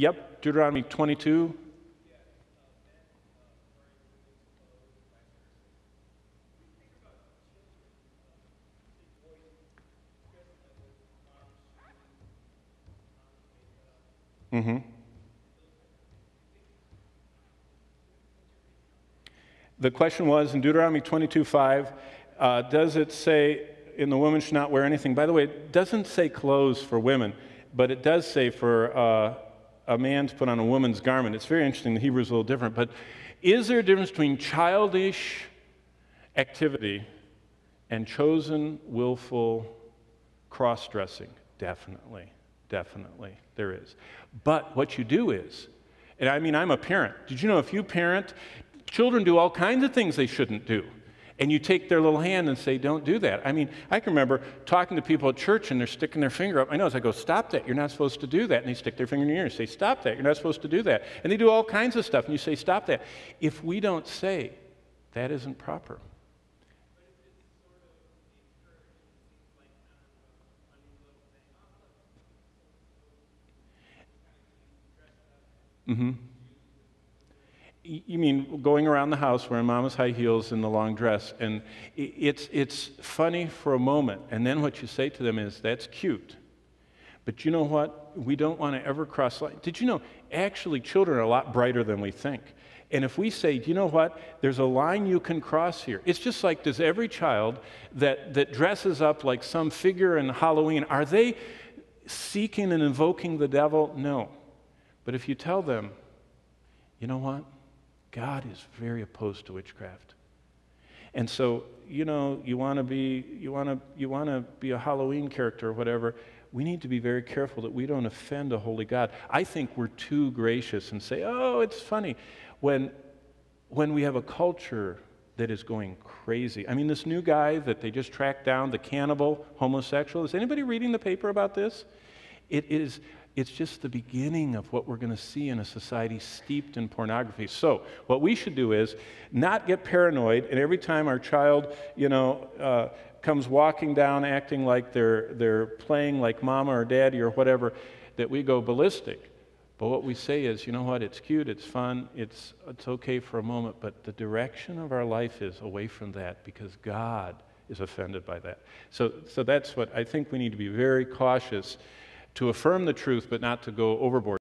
Yep, Deuteronomy 22. Mm-hmm. The question was in Deuteronomy 22 5, uh, does it say in the woman should not wear anything? By the way, it doesn't say clothes for women, but it does say for uh, a man to put on a woman's garment. It's very interesting. The Hebrew is a little different. But is there a difference between childish activity and chosen, willful cross dressing? Definitely. Definitely. There is. But what you do is, and I mean, I'm a parent. Did you know if you parent, children do all kinds of things they shouldn't do. And you take their little hand and say, Don't do that. I mean, I can remember talking to people at church and they're sticking their finger up my nose. I go, Stop that. You're not supposed to do that. And they stick their finger in your ear and say, Stop that. You're not supposed to do that. And they do all kinds of stuff. And you say, Stop that. If we don't say, That isn't proper. Mm-hmm. You mean going around the house wearing mama's high heels and the long dress, and it's, it's funny for a moment, and then what you say to them is, that's cute. But you know what? We don't want to ever cross line. Did you know, actually, children are a lot brighter than we think. And if we say, you know what? There's a line you can cross here. It's just like, does every child that, that dresses up like some figure in Halloween, are they seeking and invoking the devil? No. But if you tell them, you know what? God is very opposed to witchcraft. And so, you know, you want to be you want to you want to be a Halloween character or whatever, we need to be very careful that we don't offend a holy God. I think we're too gracious and say, "Oh, it's funny." When when we have a culture that is going crazy. I mean, this new guy that they just tracked down, the cannibal homosexual, is anybody reading the paper about this? It is it's just the beginning of what we're going to see in a society steeped in pornography. So, what we should do is not get paranoid, and every time our child, you know, uh, comes walking down acting like they're, they're playing like mama or daddy or whatever, that we go ballistic. But what we say is, you know what, it's cute, it's fun, it's, it's okay for a moment, but the direction of our life is away from that because God is offended by that. So, so that's what I think we need to be very cautious to affirm the truth, but not to go overboard.